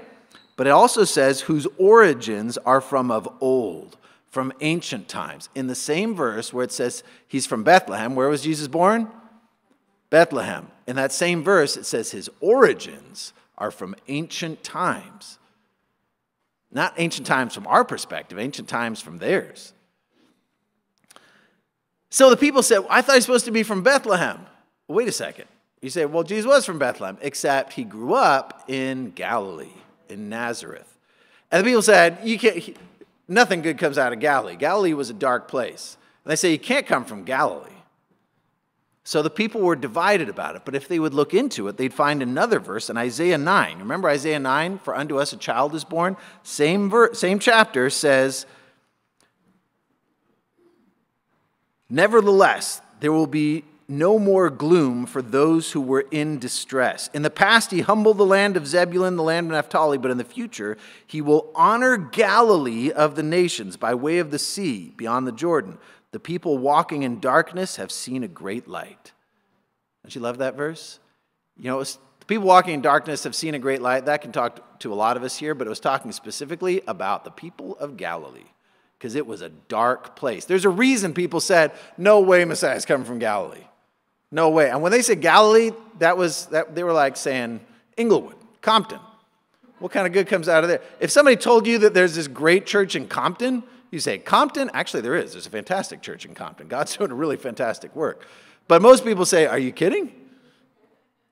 But it also says whose origins are from of old, from ancient times. In the same verse where it says he's from Bethlehem, where was Jesus born? Bethlehem. In that same verse, it says his origins are from ancient times. Not ancient times from our perspective, ancient times from theirs. So the people said, I thought he was supposed to be from Bethlehem. Wait a second. You say, well, Jesus was from Bethlehem, except he grew up in Galilee, in Nazareth. And the people said, you can't, he, nothing good comes out of Galilee. Galilee was a dark place. And they say, you can't come from Galilee. So the people were divided about it. But if they would look into it, they'd find another verse in Isaiah 9. Remember Isaiah 9? For unto us a child is born? Same, ver- same chapter says, Nevertheless, there will be no more gloom for those who were in distress. In the past, he humbled the land of Zebulun, the land of Naphtali, but in the future, he will honor Galilee of the nations by way of the sea beyond the Jordan. The people walking in darkness have seen a great light. Don't you love that verse? You know, was, the people walking in darkness have seen a great light. That can talk to a lot of us here, but it was talking specifically about the people of Galilee because it was a dark place. There's a reason people said, no way Messiah's coming from Galilee. No way. And when they said Galilee, that was that they were like saying Inglewood, Compton. What kind of good comes out of there? If somebody told you that there's this great church in Compton, you say, Compton? Actually, there is. There's a fantastic church in Compton. God's doing a really fantastic work. But most people say, Are you kidding?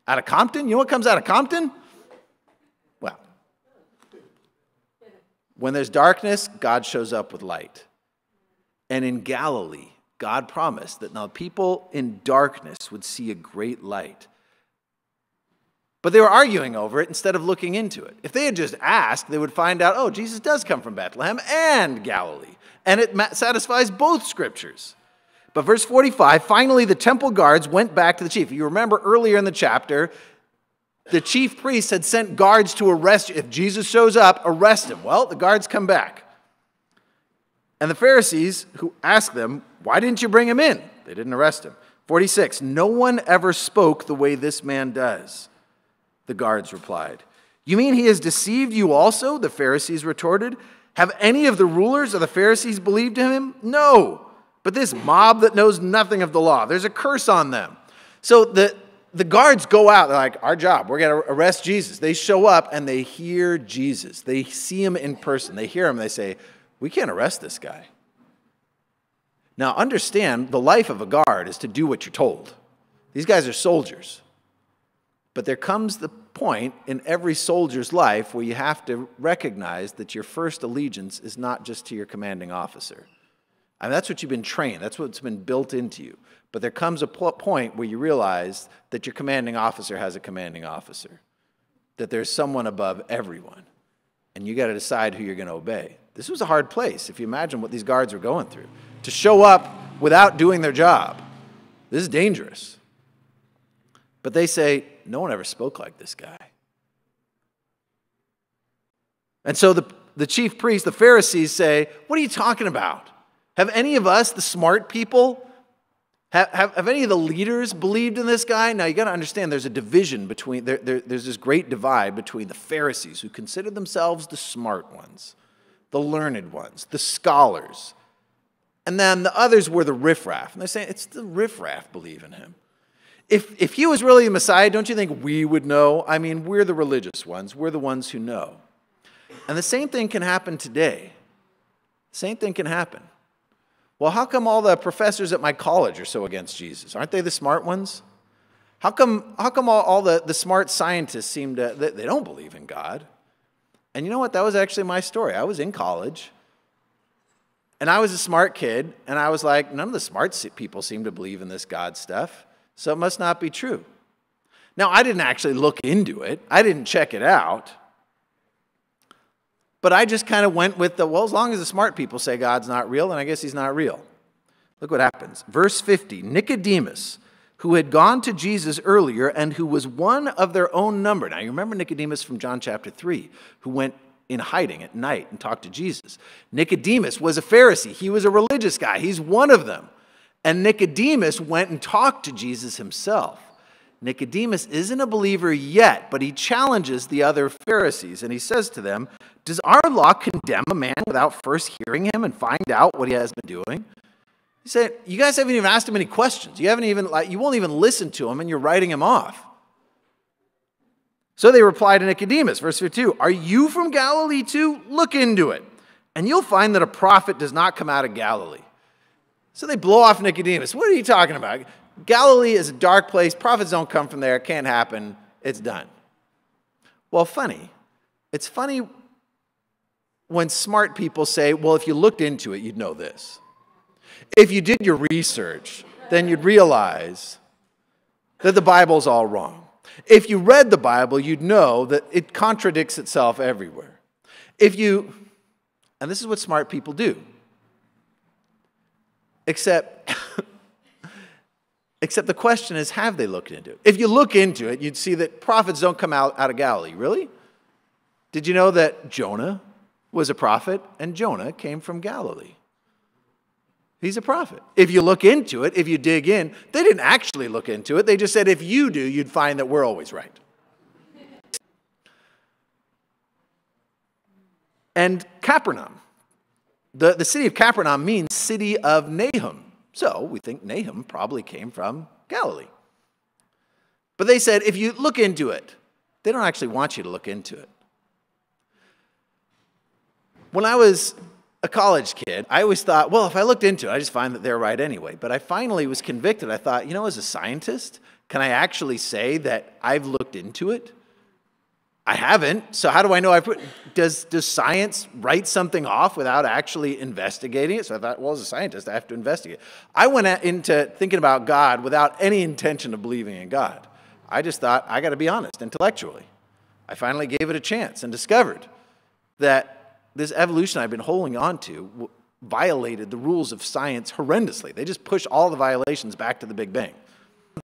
Out of Compton? You know what comes out of Compton? Well, when there's darkness, God shows up with light. And in Galilee, God promised that now people in darkness would see a great light. But they were arguing over it instead of looking into it. If they had just asked, they would find out, oh, Jesus does come from Bethlehem and Galilee. And it satisfies both scriptures. But verse 45 finally, the temple guards went back to the chief. You remember earlier in the chapter, the chief priest had sent guards to arrest, if Jesus shows up, arrest him. Well, the guards come back. And the Pharisees who asked them, Why didn't you bring him in? They didn't arrest him. 46. No one ever spoke the way this man does. The guards replied. You mean he has deceived you also? The Pharisees retorted. Have any of the rulers of the Pharisees believed in him? No. But this mob that knows nothing of the law, there's a curse on them. So the, the guards go out. They're like, Our job, we're going to arrest Jesus. They show up and they hear Jesus. They see him in person. They hear him. They say, We can't arrest this guy. Now, understand the life of a guard is to do what you're told. These guys are soldiers. But there comes the point in every soldier's life where you have to recognize that your first allegiance is not just to your commanding officer. Mean, that's what you've been trained, that's what's been built into you. But there comes a point where you realize that your commanding officer has a commanding officer, that there's someone above everyone, and you got to decide who you're going to obey. This was a hard place, if you imagine what these guards were going through. To show up without doing their job, this is dangerous. But they say, no one ever spoke like this guy. And so the, the chief priests, the Pharisees, say, What are you talking about? Have any of us, the smart people, have, have, have any of the leaders believed in this guy? Now, you got to understand there's a division between, there, there, there's this great divide between the Pharisees, who consider themselves the smart ones, the learned ones, the scholars. And then the others were the riffraff. And they say, It's the riffraff believe in him. If, if he was really the Messiah, don't you think we would know? I mean, we're the religious ones, we're the ones who know. And the same thing can happen today. Same thing can happen. Well, how come all the professors at my college are so against Jesus? Aren't they the smart ones? How come, how come all, all the, the smart scientists seem to, they, they don't believe in God? And you know what? That was actually my story. I was in college, and I was a smart kid, and I was like, none of the smart people seem to believe in this God stuff so it must not be true. Now, I didn't actually look into it, I didn't check it out. But I just kind of went with the, well, as long as the smart people say God's not real, then I guess he's not real. Look what happens. Verse 50 Nicodemus, who had gone to Jesus earlier and who was one of their own number. Now, you remember Nicodemus from John chapter 3, who went in hiding at night and talked to Jesus. Nicodemus was a Pharisee, he was a religious guy, he's one of them. And Nicodemus went and talked to Jesus himself. Nicodemus isn't a believer yet, but he challenges the other Pharisees and he says to them, Does our law condemn a man without first hearing him and find out what he has been doing? He said, You guys haven't even asked him any questions. You haven't even like you won't even listen to him and you're writing him off. So they reply to Nicodemus, verse 52, Are you from Galilee too? Look into it, and you'll find that a prophet does not come out of Galilee. So they blow off Nicodemus. What are you talking about? Galilee is a dark place. Prophets don't come from there. It can't happen. It's done. Well, funny. It's funny when smart people say, well, if you looked into it, you'd know this. If you did your research, then you'd realize that the Bible's all wrong. If you read the Bible, you'd know that it contradicts itself everywhere. If you, and this is what smart people do Except, except the question is, have they looked into it? If you look into it, you'd see that prophets don't come out, out of Galilee. Really? Did you know that Jonah was a prophet and Jonah came from Galilee? He's a prophet. If you look into it, if you dig in, they didn't actually look into it. They just said, if you do, you'd find that we're always right. And Capernaum the, the city of Capernaum means city of Nahum. So we think Nahum probably came from Galilee. But they said, if you look into it, they don't actually want you to look into it. When I was a college kid, I always thought, well, if I looked into it, I just find that they're right anyway. But I finally was convicted. I thought, you know, as a scientist, can I actually say that I've looked into it? I haven't. So how do I know I put does does science write something off without actually investigating it? So I thought, well, as a scientist, I have to investigate. I went into thinking about God without any intention of believing in God. I just thought I got to be honest intellectually. I finally gave it a chance and discovered that this evolution I've been holding on to violated the rules of science horrendously. They just push all the violations back to the Big Bang.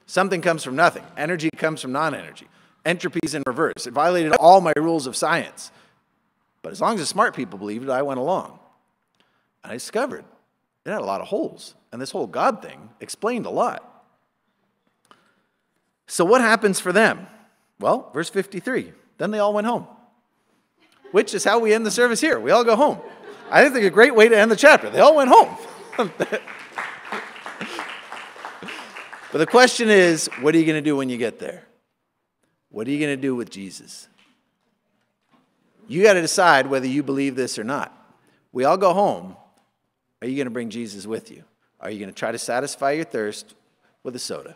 Something comes from nothing. Energy comes from non-energy entropy's in reverse. It violated all my rules of science. But as long as the smart people believed it, I went along. And I discovered it had a lot of holes. And this whole God thing explained a lot. So, what happens for them? Well, verse 53 then they all went home, which is how we end the service here. We all go home. I think a great way to end the chapter. They all went home. but the question is what are you going to do when you get there? What are you going to do with Jesus? You got to decide whether you believe this or not. We all go home. Are you going to bring Jesus with you? Are you going to try to satisfy your thirst with a soda?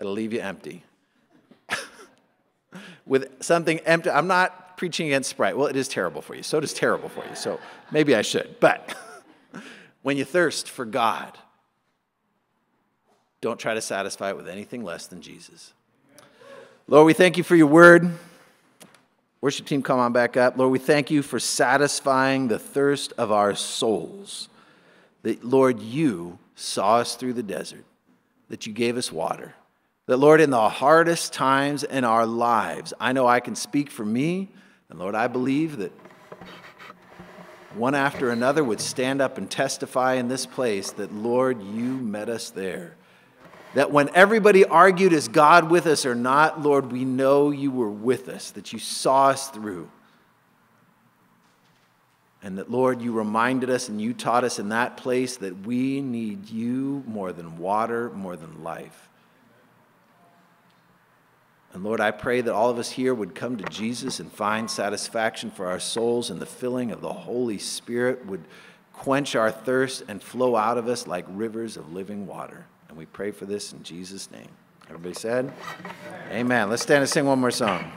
It'll leave you empty. with something empty, I'm not preaching against Sprite. Well, it is terrible for you. Soda's terrible for you. So maybe I should. But when you thirst for God, don't try to satisfy it with anything less than Jesus. Lord, we thank you for your word. Worship team, come on back up. Lord, we thank you for satisfying the thirst of our souls. That, Lord, you saw us through the desert, that you gave us water. That, Lord, in the hardest times in our lives, I know I can speak for me, and Lord, I believe that one after another would stand up and testify in this place that, Lord, you met us there. That when everybody argued, is God with us or not, Lord, we know you were with us, that you saw us through. And that, Lord, you reminded us and you taught us in that place that we need you more than water, more than life. And Lord, I pray that all of us here would come to Jesus and find satisfaction for our souls, and the filling of the Holy Spirit would quench our thirst and flow out of us like rivers of living water we pray for this in Jesus' name. Everybody said, Amen. Let's stand and sing one more song.